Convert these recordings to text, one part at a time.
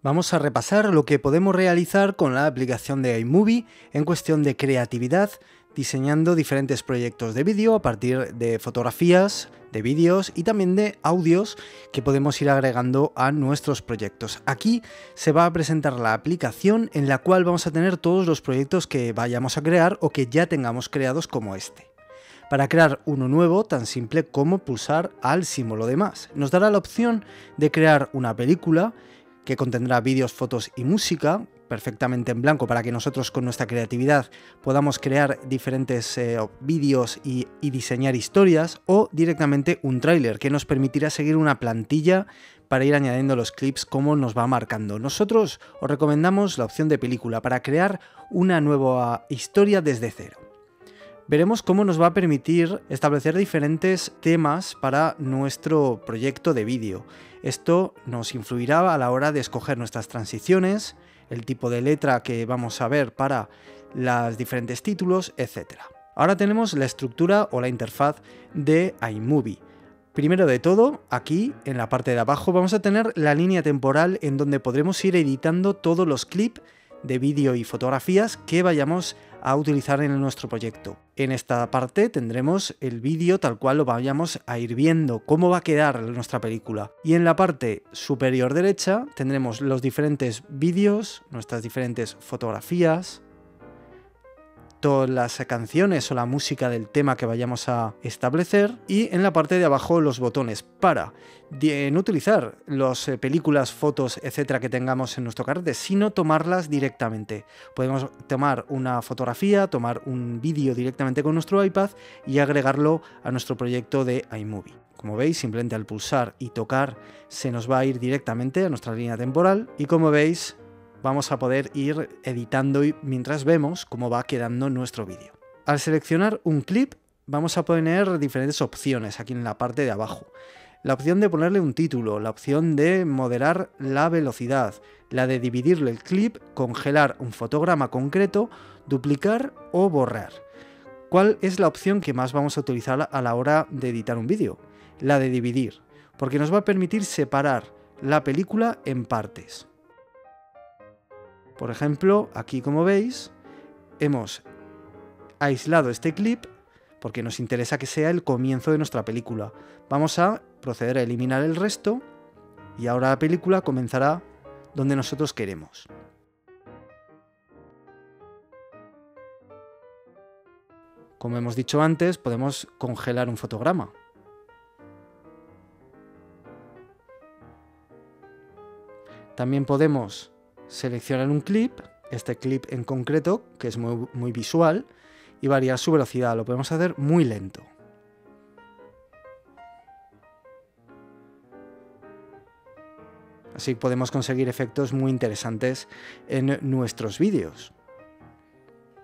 Vamos a repasar lo que podemos realizar con la aplicación de iMovie en cuestión de creatividad, diseñando diferentes proyectos de vídeo a partir de fotografías, de vídeos y también de audios que podemos ir agregando a nuestros proyectos. Aquí se va a presentar la aplicación en la cual vamos a tener todos los proyectos que vayamos a crear o que ya tengamos creados como este. Para crear uno nuevo, tan simple como pulsar al símbolo de más. Nos dará la opción de crear una película que contendrá vídeos, fotos y música, perfectamente en blanco para que nosotros con nuestra creatividad podamos crear diferentes eh, vídeos y, y diseñar historias, o directamente un tráiler que nos permitirá seguir una plantilla para ir añadiendo los clips como nos va marcando. Nosotros os recomendamos la opción de película para crear una nueva historia desde cero veremos cómo nos va a permitir establecer diferentes temas para nuestro proyecto de vídeo. Esto nos influirá a la hora de escoger nuestras transiciones, el tipo de letra que vamos a ver para los diferentes títulos, etc. Ahora tenemos la estructura o la interfaz de iMovie. Primero de todo, aquí en la parte de abajo vamos a tener la línea temporal en donde podremos ir editando todos los clips de vídeo y fotografías que vayamos a utilizar en nuestro proyecto. En esta parte tendremos el vídeo tal cual lo vayamos a ir viendo, cómo va a quedar nuestra película. Y en la parte superior derecha tendremos los diferentes vídeos, nuestras diferentes fotografías, todas las canciones o la música del tema que vayamos a establecer y en la parte de abajo los botones para no utilizar las eh, películas, fotos, etcétera que tengamos en nuestro carrete, sino tomarlas directamente. Podemos tomar una fotografía, tomar un vídeo directamente con nuestro iPad y agregarlo a nuestro proyecto de iMovie. Como veis, simplemente al pulsar y tocar se nos va a ir directamente a nuestra línea temporal y como veis vamos a poder ir editando mientras vemos cómo va quedando nuestro vídeo. Al seleccionar un clip vamos a poner diferentes opciones aquí en la parte de abajo. La opción de ponerle un título, la opción de moderar la velocidad, la de dividirle el clip, congelar un fotograma concreto, duplicar o borrar. ¿Cuál es la opción que más vamos a utilizar a la hora de editar un vídeo? La de dividir, porque nos va a permitir separar la película en partes. Por ejemplo, aquí como veis, hemos aislado este clip porque nos interesa que sea el comienzo de nuestra película. Vamos a proceder a eliminar el resto y ahora la película comenzará donde nosotros queremos. Como hemos dicho antes, podemos congelar un fotograma. También podemos seleccionar un clip, este clip en concreto, que es muy, muy visual, y variar su velocidad. Lo podemos hacer muy lento. Así podemos conseguir efectos muy interesantes en nuestros vídeos.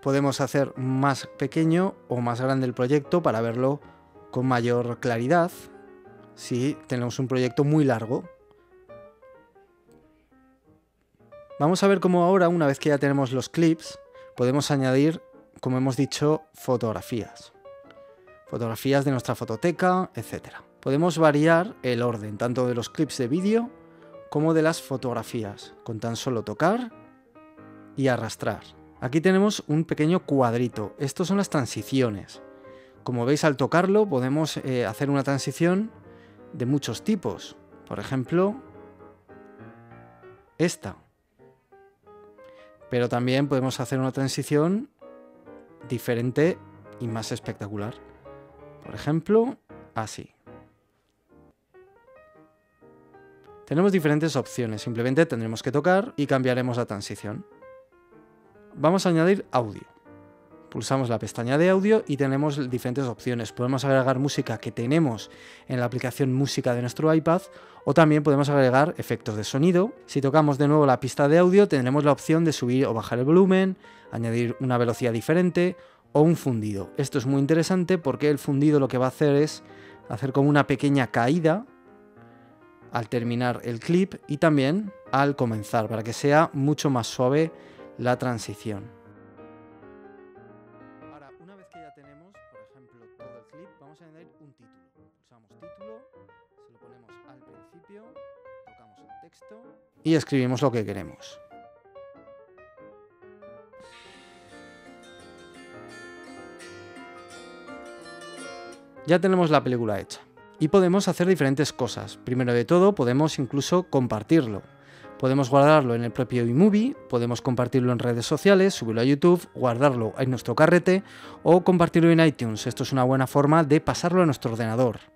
Podemos hacer más pequeño o más grande el proyecto para verlo con mayor claridad si tenemos un proyecto muy largo. Vamos a ver cómo ahora, una vez que ya tenemos los clips, podemos añadir, como hemos dicho, fotografías. Fotografías de nuestra fototeca, etc. Podemos variar el orden tanto de los clips de vídeo como de las fotografías, con tan solo tocar y arrastrar. Aquí tenemos un pequeño cuadrito. Estos son las transiciones. Como veis al tocarlo podemos eh, hacer una transición de muchos tipos. Por ejemplo, esta pero también podemos hacer una transición diferente y más espectacular. Por ejemplo, así. Tenemos diferentes opciones, simplemente tendremos que tocar y cambiaremos la transición. Vamos a añadir audio. Pulsamos la pestaña de audio y tenemos diferentes opciones. Podemos agregar música que tenemos en la aplicación música de nuestro iPad o también podemos agregar efectos de sonido. Si tocamos de nuevo la pista de audio tendremos la opción de subir o bajar el volumen, añadir una velocidad diferente o un fundido. Esto es muy interesante porque el fundido lo que va a hacer es hacer como una pequeña caída al terminar el clip y también al comenzar para que sea mucho más suave la transición. Vamos a añadir un título. Pulsamos título, se lo ponemos al principio, tocamos el texto y escribimos lo que queremos. Ya tenemos la película hecha. Y podemos hacer diferentes cosas. Primero de todo, podemos incluso compartirlo. Podemos guardarlo en el propio iMovie, podemos compartirlo en redes sociales, subirlo a YouTube, guardarlo en nuestro carrete o compartirlo en iTunes. Esto es una buena forma de pasarlo a nuestro ordenador.